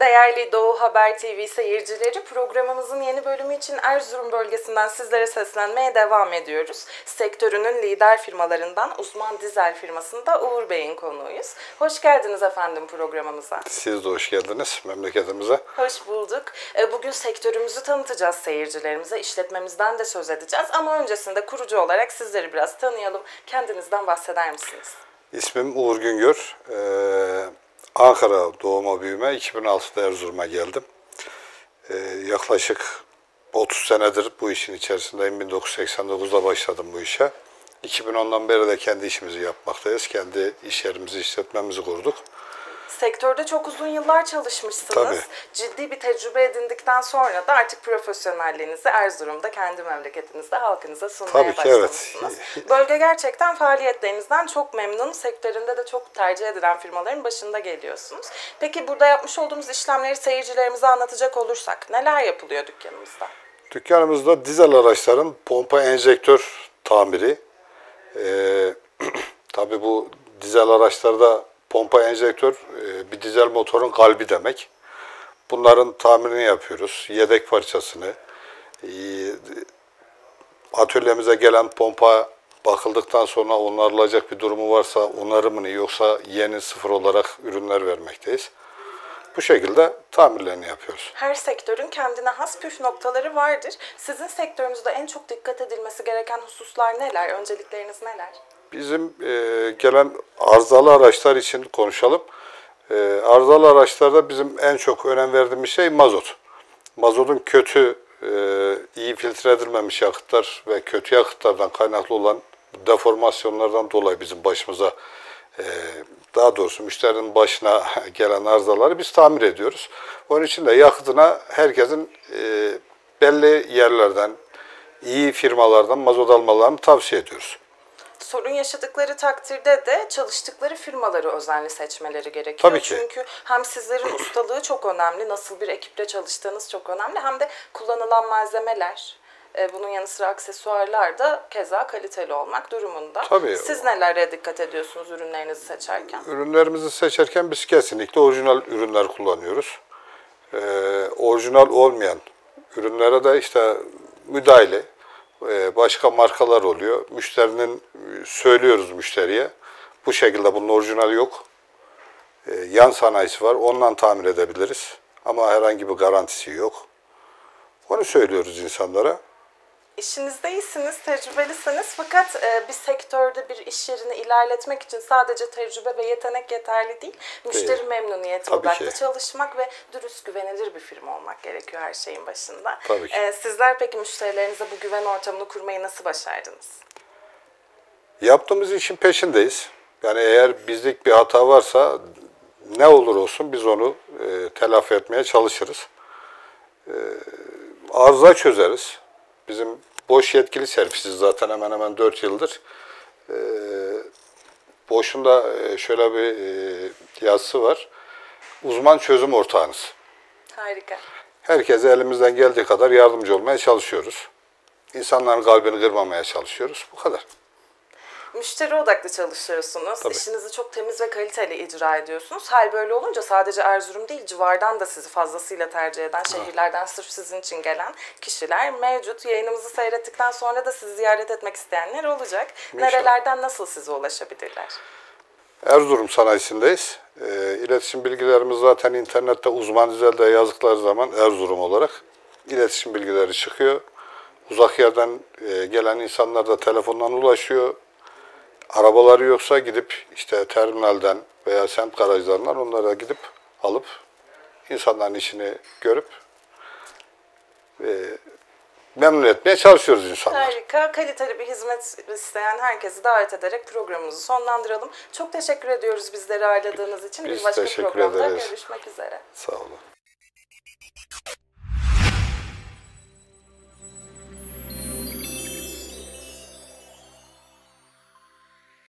Değerli Doğu Haber TV seyircileri programımızın yeni bölümü için Erzurum bölgesinden sizlere seslenmeye devam ediyoruz. Sektörünün lider firmalarından uzman dizel firmasında Uğur Bey'in konuğuyuz. Hoş geldiniz efendim programımıza. Siz de hoş geldiniz memleketimize. Hoş bulduk. E, Bugün sektörümüzü tanıtacağız seyircilerimize, işletmemizden de söz edeceğiz. Ama öncesinde kurucu olarak sizleri biraz tanıyalım. Kendinizden bahseder misiniz? İsmim Uğur Güngör. Ee, Ankara doğuma büyüme. 2006'da Erzurum'a geldim. Ee, yaklaşık 30 senedir bu işin içerisindeyim. 1989'da başladım bu işe. 2010'dan beri de kendi işimizi yapmaktayız. Kendi iş yerimizi, işletmemizi kurduk. Sektörde çok uzun yıllar çalışmışsınız. Tabii. Ciddi bir tecrübe edindikten sonra da artık profesyonelliğinizi Erzurum'da kendi memleketinizde halkınıza sunmaya Tabii ki, evet. Bölge gerçekten faaliyetlerinizden çok memnun. Sektöründe de çok tercih edilen firmaların başında geliyorsunuz. Peki burada yapmış olduğumuz işlemleri seyircilerimize anlatacak olursak neler yapılıyor dükkanımızda? Dükkanımızda dizel araçların pompa enjektör tamiri. Ee, tabii bu dizel araçlarda pompa enjektör e, bir dizel motorun kalbi demek. Bunların tamirini yapıyoruz. Yedek parçasını. e, Atölyemize gelen pompa bakıldıktan sonra onarılacak bir durumu varsa onarımını yoksa yeni sıfır olarak ürünler vermekteyiz. Bu şekilde tamirlerini yapıyoruz. Her sektörün kendine has püf noktaları vardır. Sizin sektörünüzde en çok dikkat edilmesi gereken hususlar neler? Öncelikleriniz neler? Bizim e, gelen arızalı araçlar için konuşalım. E, arızalı araçlarda bizim en çok önem verdiğimiz şey mazot. Mazotun kötü, e, iyi filtre edilmemiş yakıtlar ve kötü yakıtlardan kaynaklı olan deformasyonlardan dolayı bizim başımıza e, daha doğrusu müşterinin başına gelen arızaları biz tamir ediyoruz. Onun için de yakıtına herkesin e, belli yerlerden, iyi firmalardan mazot almalarını tavsiye ediyoruz. Sorun yaşadıkları takdirde de çalıştıkları firmaları özenli seçmeleri gerekiyor. Tabii ki. Çünkü hem sizlerin ustalığı çok önemli, nasıl bir ekiple çalıştığınız çok önemli hem de kullanılan malzemeler, e, bunun yanı sıra aksesuarlar da keza kaliteli olmak durumunda. Tabii. Siz nelere dikkat ediyorsunuz ürünlerinizi seçerken? Ürünlerimizi seçerken biz kesinlikle orijinal ürünler kullanıyoruz. Ee, orijinal olmayan ürünlere de işte müdahale, başka markalar oluyor. Müşterinin e, söylüyoruz müşteriye. Bu şekilde bunun orijinali yok. Ee, yan sanayisi var. Ondan tamir edebiliriz. Ama herhangi bir garantisi yok. Onu söylüyoruz insanlara. İşinizde iyisiniz, tecrübelisiniz fakat e, bir sektörde bir iş yerini ilerletmek için sadece tecrübe ve yetenek yeterli değil. Müşteri Değil. memnuniyeti Tabii odaklı ki. çalışmak ve dürüst, güvenilir bir firma olmak gerekiyor her şeyin başında. Tabii ki. E, sizler peki müşterilerinize bu güven ortamını kurmayı nasıl başardınız? Yaptığımız işin peşindeyiz. Yani eğer bizlik bir hata varsa ne olur olsun biz onu e, telafi etmeye çalışırız. E, arıza çözeriz. Bizim boş yetkili servisiz zaten hemen hemen 4 yıldır. E, boşunda şöyle bir e, yazısı var. Uzman çözüm ortağınız. Harika. Herkese elimizden geldiği kadar yardımcı olmaya çalışıyoruz. İnsanların kalbini kırmamaya çalışıyoruz. Bu kadar. Müşteri odaklı çalışıyorsunuz. Tabii. İşinizi çok temiz ve kaliteli icra ediyorsunuz. Hal böyle olunca sadece Erzurum değil civardan da sizi fazlasıyla tercih eden şehirlerden sırf sizin için gelen kişiler mevcut. Yayınımızı seyrettikten sonra da sizi ziyaret etmek isteyenler olacak. İnşallah. Nerelerden nasıl size ulaşabilirler? Erzurum sanayisindeyiz. E, iletişim bilgilerimiz zaten internette uzman dizelde yazdıkları zaman Erzurum olarak iletişim bilgileri çıkıyor. Uzak yerden e, gelen insanlar da telefondan ulaşıyor. Arabaları yoksa gidip işte terminalden veya semt garajlarından onlara gidip alıp insanların işini görüp e, memnun etmeye çalışıyoruz insanları. Harika. Kaliteli bir hizmet isteyen herkesi davet ederek programımızı sonlandıralım. Çok teşekkür ediyoruz bizleri ağırladığınız için. Biz bir başka teşekkür programda ederiz. görüşmek üzere. Sağ olun.